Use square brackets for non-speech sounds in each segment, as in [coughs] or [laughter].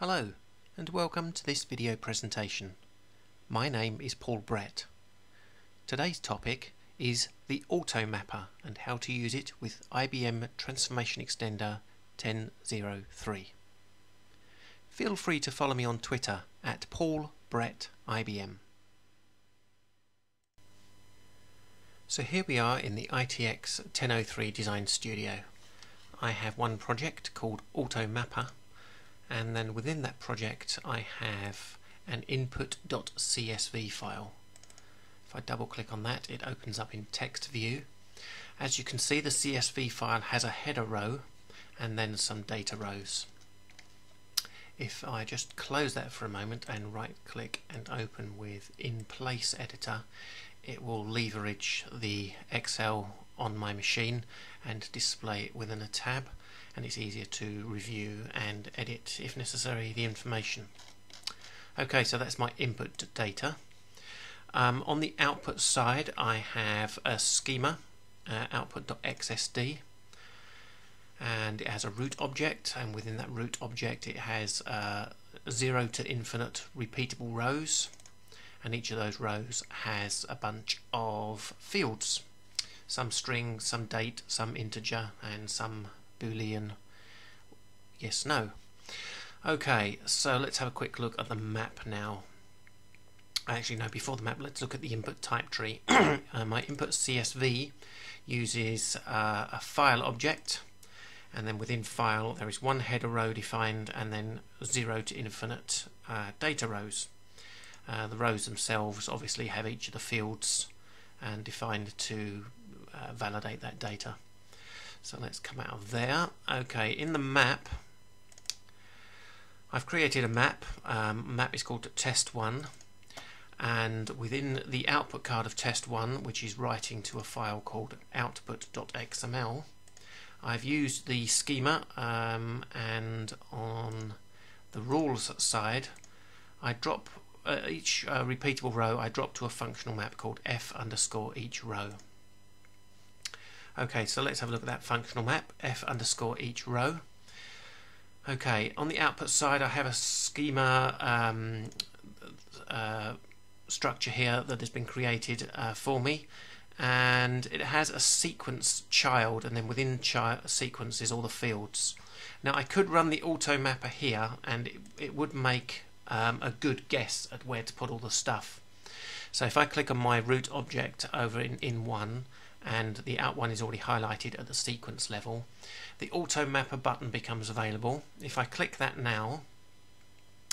Hello and welcome to this video presentation. My name is Paul Brett. Today's topic is the AutoMapper and how to use it with IBM Transformation Extender 1003. Feel free to follow me on Twitter at Paul Brett IBM. So here we are in the ITX 1003 Design Studio. I have one project called AutoMapper and then within that project I have an input.csv file. If I double click on that it opens up in text view. As you can see the CSV file has a header row and then some data rows. If I just close that for a moment and right click and open with in place editor it will leverage the Excel on my machine and display it within a tab and it's easier to review and edit if necessary the information. Okay, so that's my input data. Um, on the output side I have a schema, uh, output.xsd and it has a root object and within that root object it has uh, 0 to infinite repeatable rows and each of those rows has a bunch of fields some string, some date, some integer and some boolean. Yes no. Okay so let's have a quick look at the map now. Actually no before the map let's look at the input type tree. [clears throat] Uh, my input CSV uses uh, a file object and then within file there is one header row defined and then zero to infinite uh, data rows. Uh, the rows themselves obviously have each of the fields and defined to uh, validate that data so let's come out of there. Okay, in the map, I've created a map. Um, map is called test1 and within the output card of test1 which is writing to a file called output.xml I've used the schema um, and on the rules side I drop uh, each uh, repeatable row I drop to a functional map called f underscore each row Okay, so let's have a look at that functional map, f underscore each row. Okay, on the output side I have a schema um, uh, structure here that has been created uh, for me and it has a sequence child and then within child sequence is all the fields. Now I could run the auto mapper here and it, it would make um, a good guess at where to put all the stuff. So if I click on my root object over in, in one and the out one is already highlighted at the sequence level. The auto mapper button becomes available. If I click that now,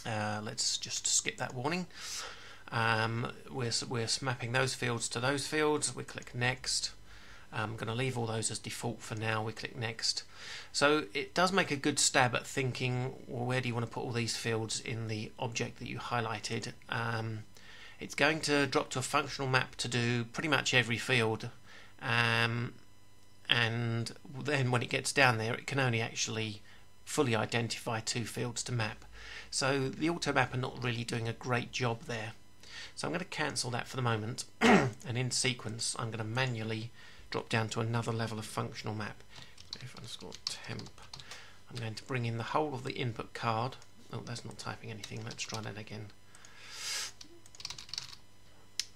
uh, let's just skip that warning. Um, we're, we're mapping those fields to those fields. We click next. I'm going to leave all those as default for now. We click next. So it does make a good stab at thinking, well, where do you want to put all these fields in the object that you highlighted? Um, it's going to drop to a functional map to do pretty much every field um, and then when it gets down there it can only actually fully identify two fields to map. So the auto mapper not really doing a great job there. So I'm going to cancel that for the moment [clears throat] and in sequence I'm going to manually drop down to another level of functional map. If underscore temp I'm going to bring in the whole of the input card. Oh that's not typing anything. Let's try that again.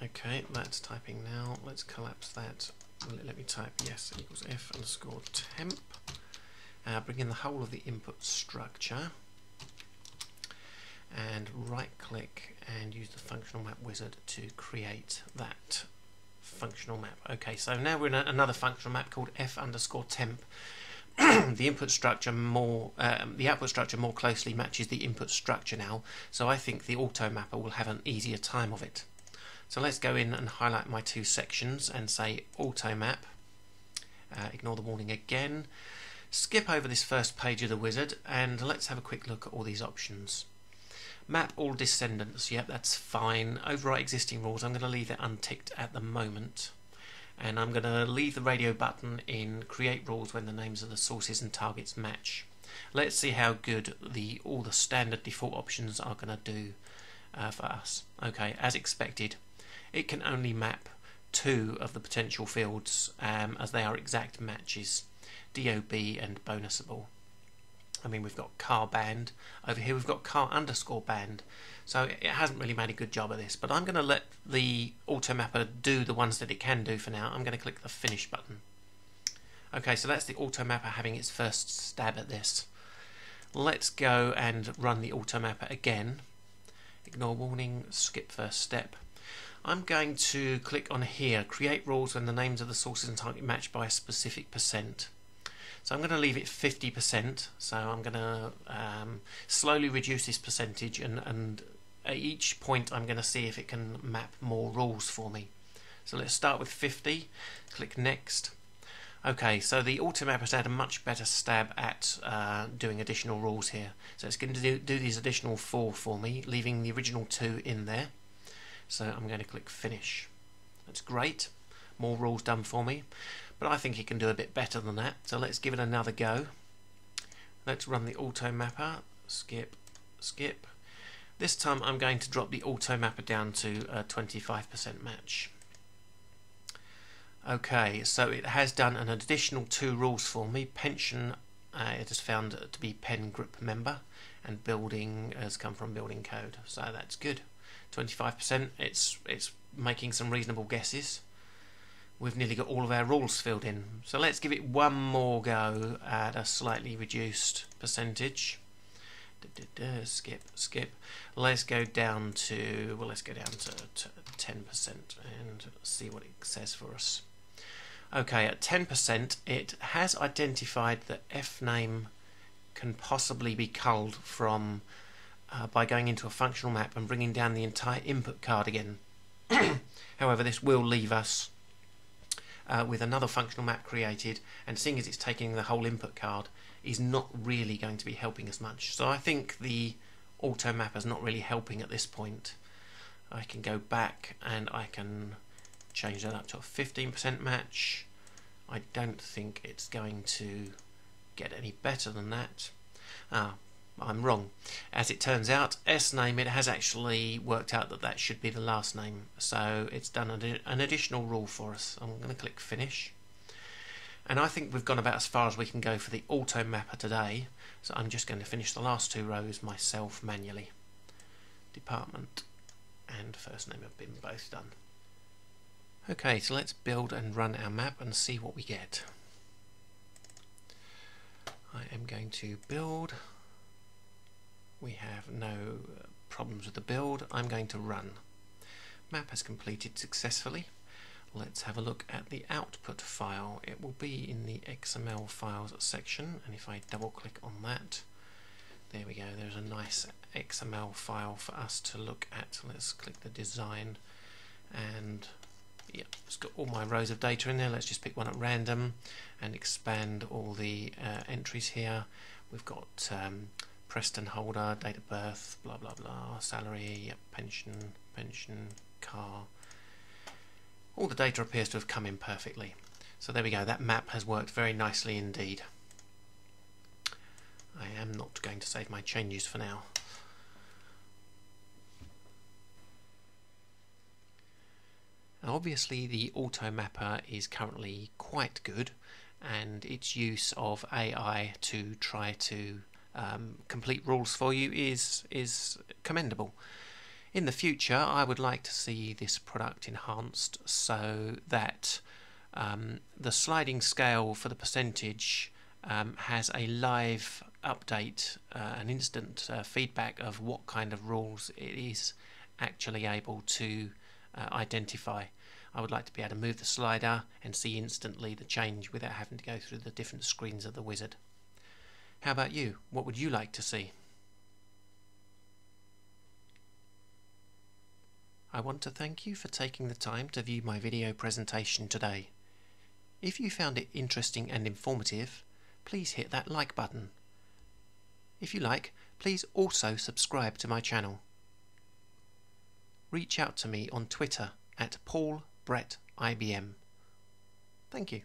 Okay that's typing now. Let's collapse that let me type yes equals f underscore temp. Uh, bring in the whole of the input structure and right click and use the functional map wizard to create that functional map. Okay, so now we're in a, another functional map called f underscore temp. [clears throat] the input structure more, um, the output structure more closely matches the input structure now, so I think the auto mapper will have an easier time of it. So let's go in and highlight my two sections and say auto map. Uh, ignore the warning again. Skip over this first page of the wizard and let's have a quick look at all these options. Map all descendants, yep that's fine. Overwrite existing rules, I'm going to leave it unticked at the moment. And I'm going to leave the radio button in create rules when the names of the sources and targets match. Let's see how good the all the standard default options are going to do uh, for us. Okay, as expected, it can only map two of the potential fields um, as they are exact matches, DOB and bonusable. I mean, we've got car band. Over here we've got car underscore band. So it hasn't really made a good job of this. But I'm going to let the automapper do the ones that it can do for now. I'm going to click the finish button. Okay, so that's the automapper having its first stab at this. Let's go and run the automapper again. Ignore warning, skip first step. I'm going to click on here, create rules when the names of the sources and target match by a specific percent. So I'm going to leave it 50%. So I'm going to um, slowly reduce this percentage and, and at each point I'm going to see if it can map more rules for me. So let's start with 50, click next. Okay, so the automap has had a much better stab at uh, doing additional rules here. So it's going to do, do these additional four for me, leaving the original two in there. So I'm going to click finish. That's great. More rules done for me. But I think it can do a bit better than that. So let's give it another go. Let's run the auto mapper Skip, skip. This time I'm going to drop the auto mapper down to a 25% match. Okay, so it has done an additional two rules for me. Pension, uh, it has found to be pen group member, and building has come from building code. So that's good. 25%. It's it's making some reasonable guesses. We've nearly got all of our rules filled in. So let's give it one more go at a slightly reduced percentage. Da, da, da, skip, skip. Let's go down to well, let's go down to 10% and see what it says for us. Okay, at 10%, it has identified that F name can possibly be culled from uh, by going into a functional map and bringing down the entire input card again. [coughs] However, this will leave us uh, with another functional map created, and seeing as it's taking the whole input card, is not really going to be helping us much. So I think the auto map is not really helping at this point. I can go back and I can change that up to a 15% match. I don't think it's going to get any better than that. Ah, I'm wrong. As it turns out, S name, it has actually worked out that that should be the last name. So it's done an additional rule for us. I'm going to click finish. And I think we've gone about as far as we can go for the auto mapper today. So I'm just going to finish the last two rows myself manually. Department and first name have been both done. Okay, so let's build and run our map and see what we get. I am going to build. We have no problems with the build. I'm going to run. Map has completed successfully. Let's have a look at the output file. It will be in the XML files section and if I double click on that there we go, there's a nice XML file for us to look at. Let's click the design and yeah, it's got all my rows of data in there. Let's just pick one at random and expand all the uh, entries here. We've got um, Preston holder, date of birth, blah blah blah, salary, yep, pension, pension, car. All the data appears to have come in perfectly. So there we go, that map has worked very nicely indeed. I am not going to save my changes for now. Obviously the auto mapper is currently quite good and its use of AI to try to um, complete rules for you is is commendable. In the future I would like to see this product enhanced so that um, the sliding scale for the percentage um, has a live update, uh, an instant uh, feedback of what kind of rules it is actually able to uh, identify. I would like to be able to move the slider and see instantly the change without having to go through the different screens of the wizard. How about you? What would you like to see? I want to thank you for taking the time to view my video presentation today. If you found it interesting and informative, please hit that like button. If you like, please also subscribe to my channel. Reach out to me on Twitter at Paul Brett IBM. Thank you.